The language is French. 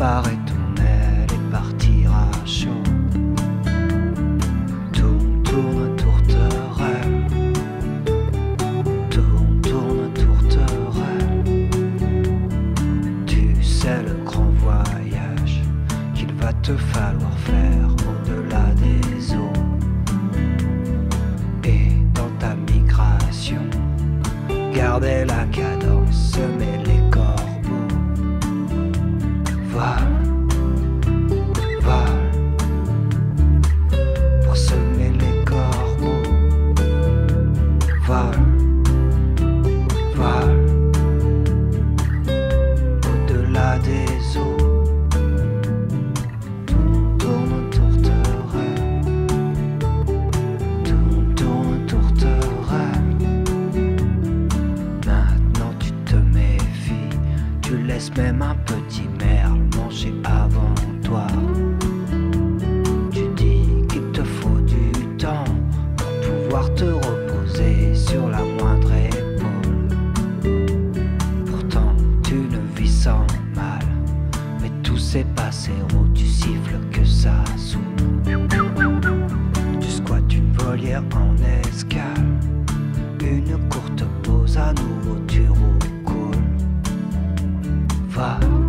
préparer ton aile et partir à chaud. Tourne, tourne, tourterelle. Tourne, tourne, tourterelle. Tu sais le grand voyage qu'il va te faire. siffles que ça s'ouvre. Tu squattes une volière en escale. Une courte pause à nouveau, tu roules. Va.